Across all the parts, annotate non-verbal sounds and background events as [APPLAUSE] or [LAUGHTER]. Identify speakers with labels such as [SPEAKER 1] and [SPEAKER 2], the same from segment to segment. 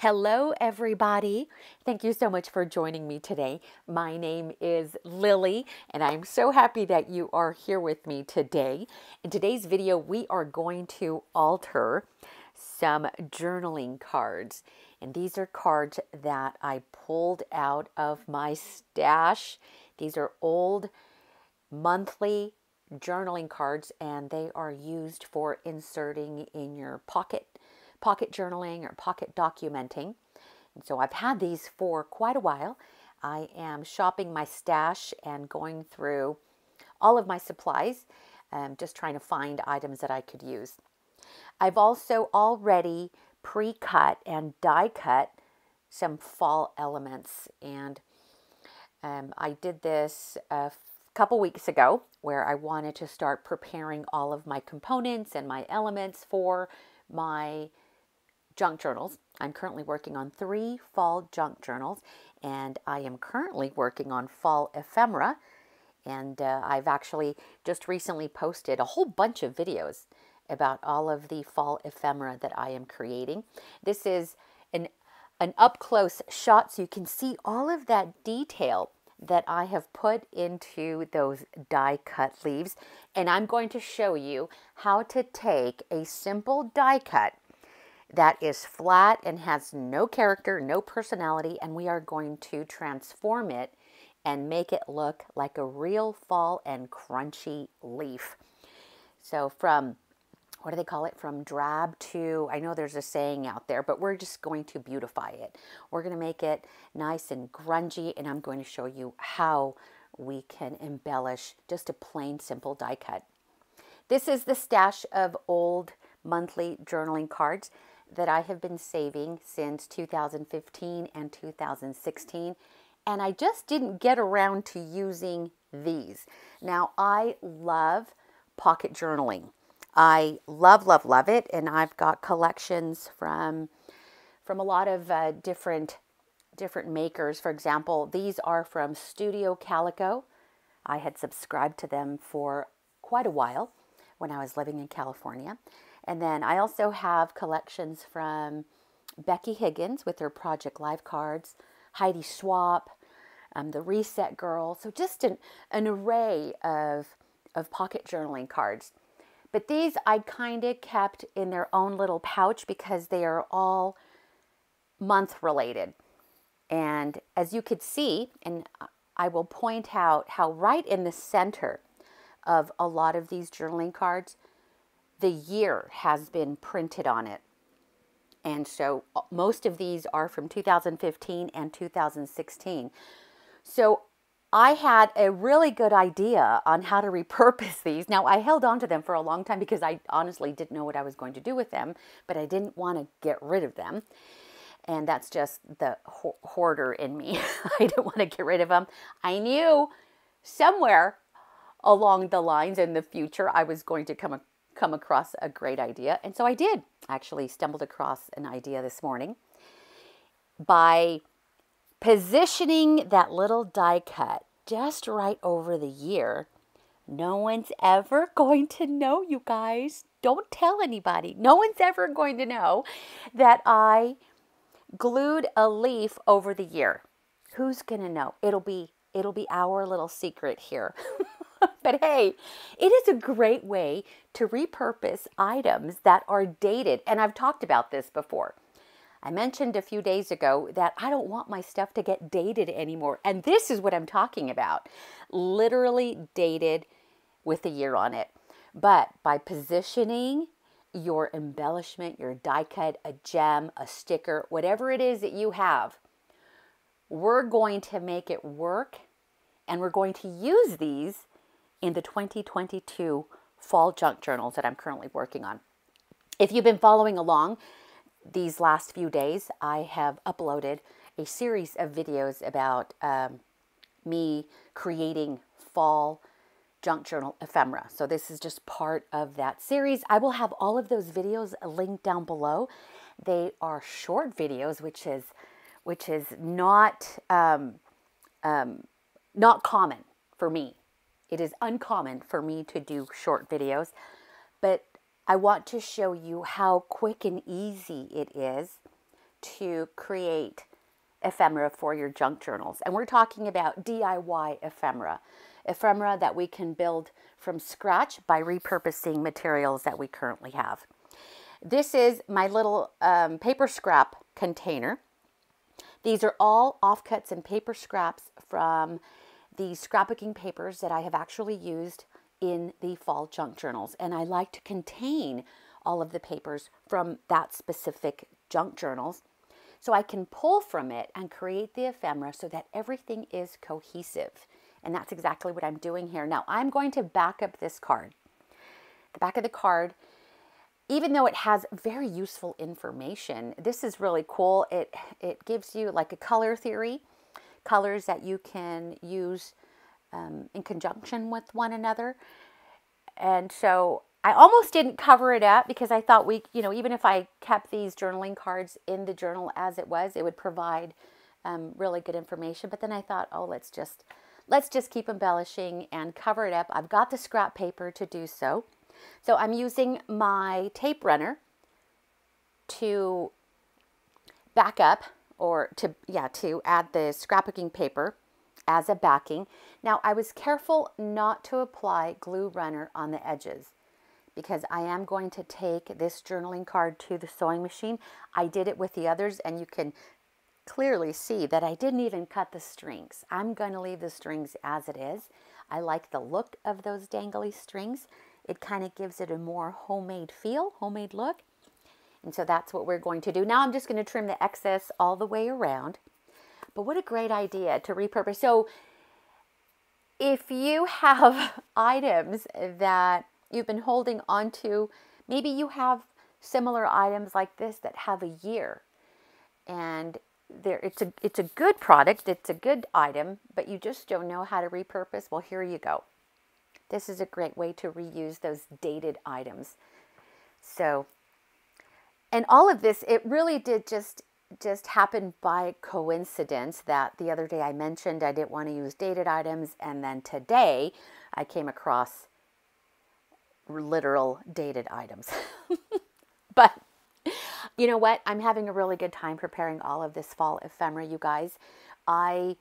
[SPEAKER 1] Hello, everybody. Thank you so much for joining me today. My name is Lily, and I'm so happy that you are here with me today. In today's video, we are going to alter some journaling cards. And these are cards that I pulled out of my stash. These are old monthly journaling cards, and they are used for inserting in your pocket pocket journaling or pocket documenting. And so I've had these for quite a while. I am shopping my stash and going through all of my supplies, um, just trying to find items that I could use. I've also already pre cut and die cut some fall elements, and um, I did this a couple weeks ago where I wanted to start preparing all of my components and my elements for my junk journals. I'm currently working on three fall junk journals, and I am currently working on fall ephemera. And uh, I've actually just recently posted a whole bunch of videos about all of the fall ephemera that I am creating. This is an, an up close shot so you can see all of that detail that I have put into those die cut leaves. And I'm going to show you how to take a simple die cut that is flat and has no character, no personality, and we are going to transform it and make it look like a real fall and crunchy leaf. So from what do they call it? From drab to, I know there's a saying out there, but we're just going to beautify it. We're going to make it nice and grungy, and I'm going to show you how we can embellish just a plain simple die cut. This is the stash of old monthly journaling cards that I have been saving since 2015 and 2016, and I just didn't get around to using these. Now, I love pocket journaling. I love, love, love it, and I've got collections from from a lot of uh, different different makers. For example, these are from Studio Calico. I had subscribed to them for quite a while when I was living in California. And then I also have collections from Becky Higgins with her Project Life cards, Heidi Swapp, um, the Reset Girl. So just an, an array of, of pocket journaling cards. But these I kind of kept in their own little pouch because they are all month related. And as you could see, and I will point out how right in the center of a lot of these journaling cards, the year has been printed on it. And so uh, most of these are from 2015 and 2016. So I had a really good idea on how to repurpose [LAUGHS] these. Now, I held on to them for a long time because I honestly didn't know what I was going to do with them, but I didn't want to get rid of them. And that's just the hoarder in me. [LAUGHS] I didn't want to get rid of them. I knew somewhere along the lines in the future I was going to come come across a great idea. And so I did actually stumbled across an idea this morning by positioning that little die cut just right over the year. No one's ever going to know, you guys. Don't tell anybody. No one's ever going to know that I glued a leaf over the year. Who's going to know? It'll be it'll be our little secret here. [LAUGHS] [LAUGHS] but hey, it is a great way to repurpose items that are dated. And I've talked about this before. I mentioned a few days ago that I don't want my stuff to get dated anymore. And this is what I'm talking about literally dated with a year on it. But by positioning your embellishment, your die cut, a gem, a sticker, whatever it is that you have, we're going to make it work and we're going to use these in the 2022 fall junk journals that I'm currently working on. If you've been following along these last few days, I have uploaded a series of videos about um, me creating fall junk journal ephemera. So this is just part of that series. I will have all of those videos linked down below. They are short videos, which is which is not um, um, not common for me. It is uncommon for me to do short videos, but I want to show you how quick and easy it is to create ephemera for your junk journals. And we're talking about DIY ephemera, ephemera that we can build from scratch by repurposing materials that we currently have. This is my little um, paper scrap container. These are all offcuts and paper scraps from the scrapbooking papers that I have actually used in the fall junk journals. And I like to contain all of the papers from that specific junk journals so I can pull from it and create the ephemera so that everything is cohesive. And that's exactly what I'm doing here. Now I'm going to back up this card. The back of the card, even though it has very useful information, this is really cool. It, it gives you like a color theory, colors that you can use um, in conjunction with one another. And so I almost didn't cover it up because I thought we, you know, even if I kept these journaling cards in the journal as it was, it would provide um, really good information. But then I thought, oh, let's just let's just keep embellishing and cover it up. I've got the scrap paper to do so. So I'm using my tape runner to back up or to yeah to add the scrapbooking paper as a backing. Now I was careful not to apply glue runner on the edges because I am going to take this journaling card to the sewing machine. I did it with the others and you can clearly see that I didn't even cut the strings. I'm going to leave the strings as it is. I like the look of those dangly strings. It kind of gives it a more homemade feel, homemade look. And so that's what we're going to do. Now I'm just going to trim the excess all the way around. But what a great idea to repurpose. So if you have [LAUGHS] items that you've been holding onto. Maybe you have similar items like this that have a year and there it's a it's a good product, it's a good item, but you just don't know how to repurpose. Well, here you go. This is a great way to reuse those dated items. So and all of this it really did just just happen by coincidence that the other day I mentioned I didn't want to use dated items and then today I came across literal dated items. [LAUGHS] but you know what? I'm having a really good time preparing all of this fall ephemera, you guys. I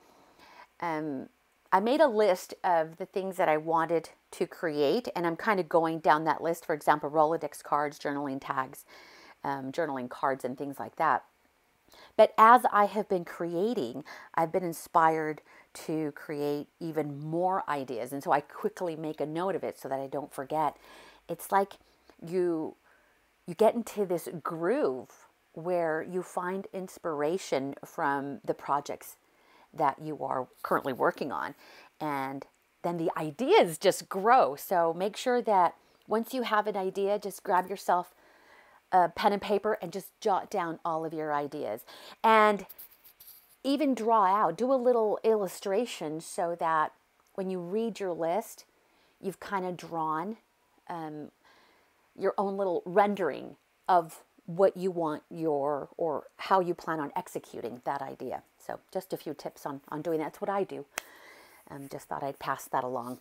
[SPEAKER 1] um I made a list of the things that I wanted to create, and I'm kind of going down that list. For example, Rolodex cards, journaling tags, um, journaling cards, and things like that. But as I have been creating, I've been inspired to create even more ideas. And so I quickly make a note of it so that I don't forget. It's like you you get into this groove where you find inspiration from the projects that you are currently working on and then the ideas just grow. So make sure that once you have an idea, just grab yourself a pen and paper and just jot down all of your ideas. And even draw out, do a little illustration so that when you read your list, you've kind of drawn um, your own little rendering of what you want your or how you plan on executing that idea. So just a few tips on, on doing that. That's what I do. Um, just thought I'd pass that along.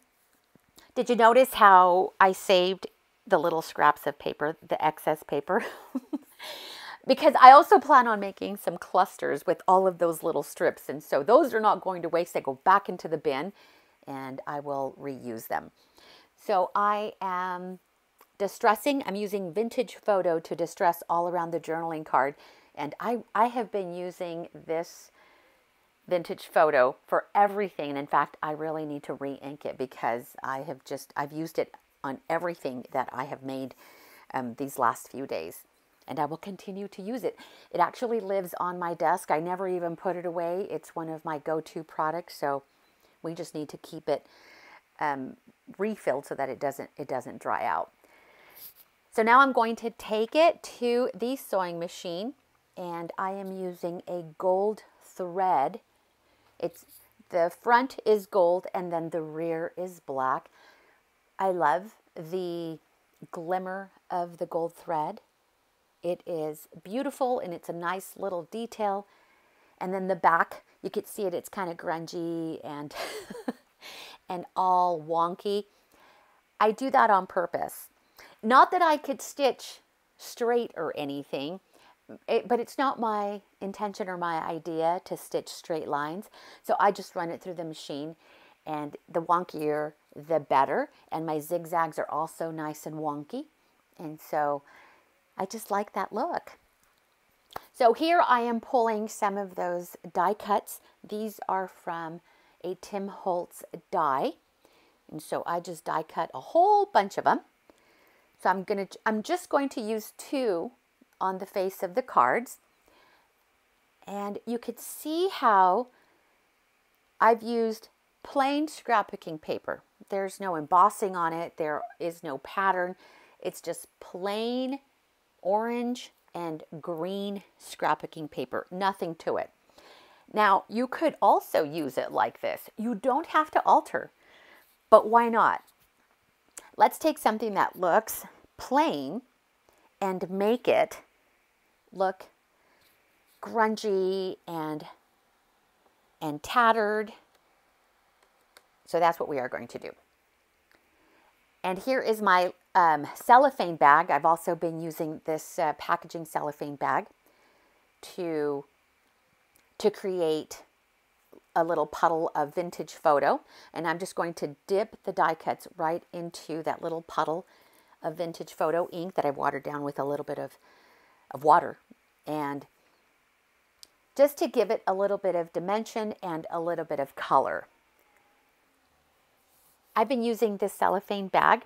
[SPEAKER 1] Did you notice how I saved the little scraps of paper, the excess paper? [LAUGHS] because I also plan on making some clusters with all of those little strips. And so those are not going to waste. They go back into the bin and I will reuse them. So I am distressing. I'm using vintage photo to distress all around the journaling card. And I, I have been using this vintage photo for everything. And in fact, I really need to re-ink it because I have just, I've used it on everything that I have made um, these last few days and I will continue to use it. It actually lives on my desk. I never even put it away. It's one of my go-to products, so we just need to keep it um, refilled so that it doesn't it doesn't dry out. So now I'm going to take it to the sewing machine and I am using a gold thread. It's the front is gold and then the rear is black. I love the glimmer of the gold thread. It is beautiful and it's a nice little detail. And then the back, you could see it, it's kind of grungy and, [LAUGHS] and all wonky. I do that on purpose. Not that I could stitch straight or anything, it, but it's not my intention or my idea to stitch straight lines. So I just run it through the machine and the wonkier the better. And my zigzags are also nice and wonky. And so I just like that look. So here I am pulling some of those die cuts. These are from a Tim Holtz die. And so I just die cut a whole bunch of them. So I'm going to I'm just going to use two on the face of the cards. And you could see how I've used plain scrapbooking paper. There's no embossing on it. There is no pattern. It's just plain orange and green scrapbooking paper. Nothing to it. Now, you could also use it like this. You don't have to alter, but why not? Let's take something that looks plain and make it look grungy and and tattered. So that's what we are going to do. And here is my um, cellophane bag. I've also been using this uh, packaging cellophane bag to, to create a little puddle of vintage photo. And I'm just going to dip the die cuts right into that little puddle of vintage photo ink that I've watered down with a little bit of of water. And just to give it a little bit of dimension and a little bit of color. I've been using this cellophane bag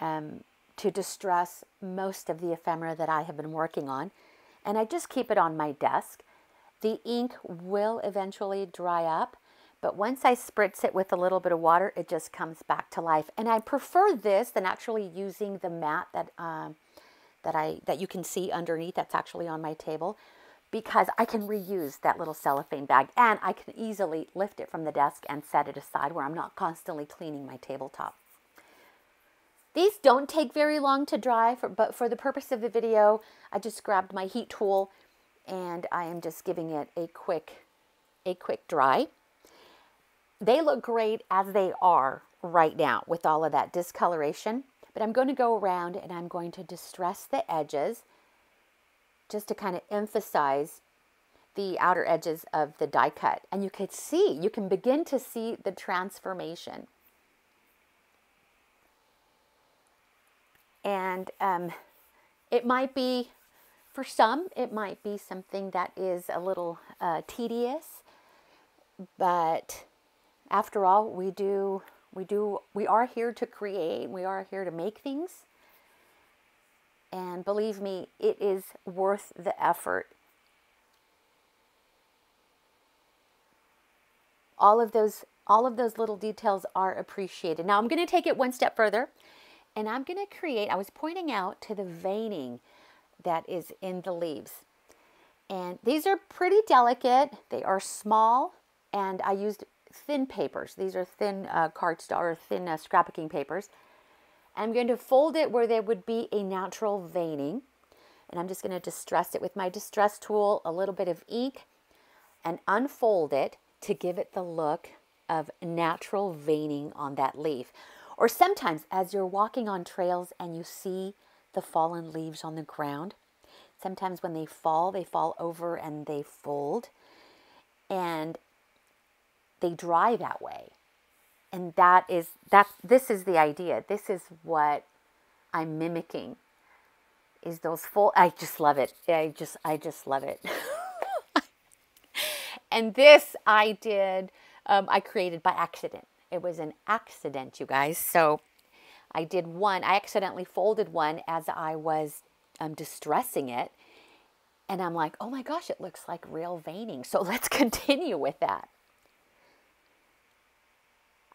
[SPEAKER 1] um, to distress most of the ephemera that I have been working on. And I just keep it on my desk. The ink will eventually dry up, but once I spritz it with a little bit of water, it just comes back to life. And I prefer this than actually using the mat that um, that I that you can see underneath that's actually on my table because I can reuse that little cellophane bag and I can easily lift it from the desk and set it aside where I'm not constantly cleaning my tabletop. These don't take very long to dry, for, but for the purpose of the video, I just grabbed my heat tool and I am just giving it a quick, a quick dry. They look great as they are right now with all of that discoloration. But I'm going to go around and I'm going to distress the edges just to kind of emphasize the outer edges of the die cut. And you can see, you can begin to see the transformation. And um, it might be, for some, it might be something that is a little uh, tedious, but after all, we do we do we are here to create, we are here to make things. And believe me, it is worth the effort. All of those all of those little details are appreciated. Now I'm going to take it one step further and I'm going to create I was pointing out to the veining that is in the leaves. And these are pretty delicate. They are small and I used thin papers. These are thin uh, cardstock or thin uh, scrapbooking papers. I'm going to fold it where there would be a natural veining. And I'm just going to distress it with my distress tool, a little bit of ink, and unfold it to give it the look of natural veining on that leaf. Or sometimes as you're walking on trails and you see the fallen leaves on the ground, sometimes when they fall, they fall over and they fold. And they dry that way. And that is that this is the idea. This is what I'm mimicking. Is those full I just love it. I just I just love it. [LAUGHS] and this I did um, I created by accident. It was an accident, you guys. So I did one. I accidentally folded one as I was um, distressing it. And I'm like, oh my gosh, it looks like real veining. So [LAUGHS] let's continue with that.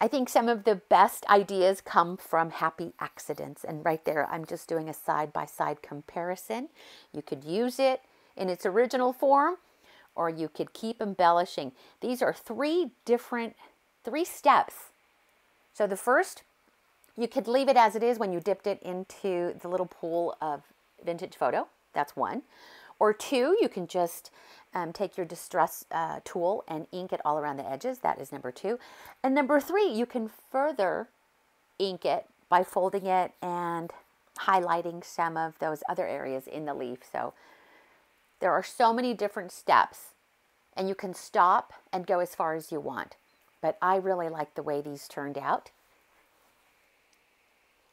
[SPEAKER 1] I think some of the best ideas come from happy accidents. And right there, I'm just doing a side by side comparison. You could use it in its original form or you could keep embellishing. These are three different, three steps. So the first, you could leave it as it is when you dipped it into the little pool of vintage photo. That's one. Or two, you can just um, take your distress uh, tool and ink it all around the edges. That is number two. And number three, you can further ink it by folding it and highlighting some of those other areas in the leaf. So There are so many different steps, and you can stop and go as far as you want. But I really like the way these turned out.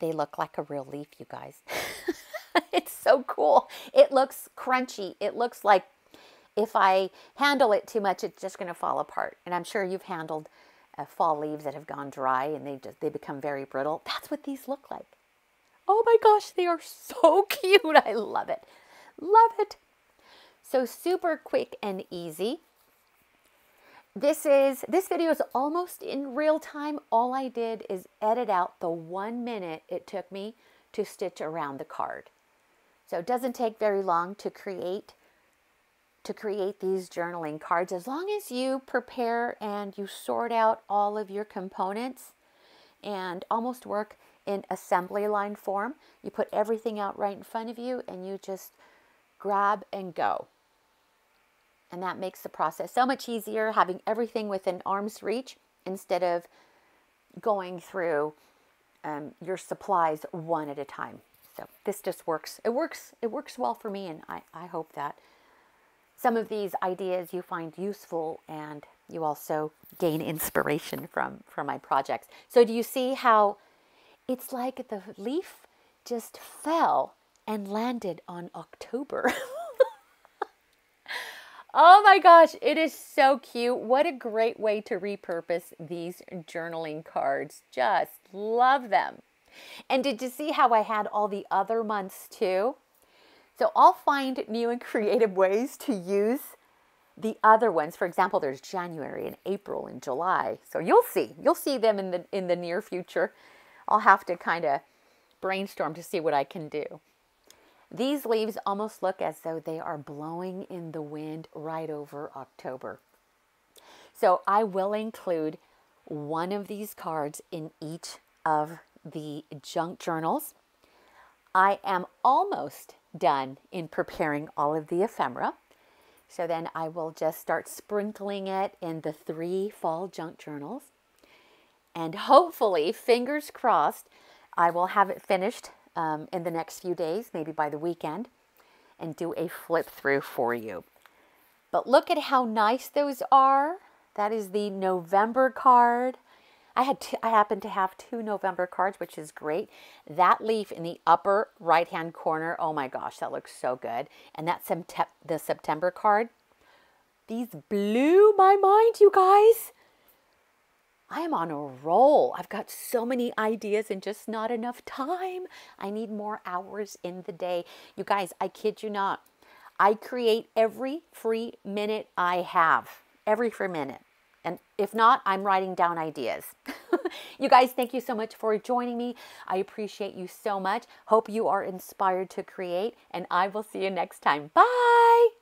[SPEAKER 1] They look like a real leaf, you guys. [LAUGHS] so cool. It looks crunchy. It looks like if I handle it too much, it's just going to fall apart. And I'm sure you've handled uh, fall leaves that have gone dry and they just they become very brittle. That's what these look like. Oh my gosh, they are so [LAUGHS] cute. I love it. Love it. So super quick and easy. This is this video is almost in real time. All I did is edit out the 1 minute it took me to stitch around the card. So it doesn't take very long to create to create these journaling cards as long as you prepare and you sort out all of your components and almost work in assembly line form. You put everything out right in front of you and you just grab and go. And that makes the process so much easier, having everything within arm's reach instead of going through um, your supplies one at a time. So this just works. It works. It works well for me, and I, I hope that some of these ideas you find useful and you also gain inspiration from from my projects. So do you see how it's like the leaf just fell and landed on October? [LAUGHS] oh my gosh, it is so cute. What a great way to repurpose these journaling cards. Just love them. And did you see how I had all the other months too? So I'll find new and [LAUGHS] creative ways to use the other ones. For example, there's January and April and July. So you'll see. You'll see them in the in the near future. I'll have to kind of brainstorm to see what I can do. These leaves almost look as though they are blowing in the wind right over October. So I will include one of these cards in each of the junk journals. I am almost done in preparing all of the ephemera. So then I will just start sprinkling it in the three fall junk journals. And hopefully, fingers crossed, I will have it finished um, in the next few days, maybe by the weekend, and do a flip through for you. But look at how nice those are. That is the November card. I had two, I happen to have two November cards, which is great. That leaf in the upper right hand corner, oh my gosh, that looks so good. And that's the September card. These blew my mind, you guys. I am on a roll. I've got so many ideas and just not enough time. I need more hours in the day. You guys, I kid you not. I create every free minute I have. Every free minute. And if not, I'm writing down ideas. [LAUGHS] you guys, thank you so much for joining me. I appreciate you so much. Hope you are inspired to create, and I will see you next time. Bye.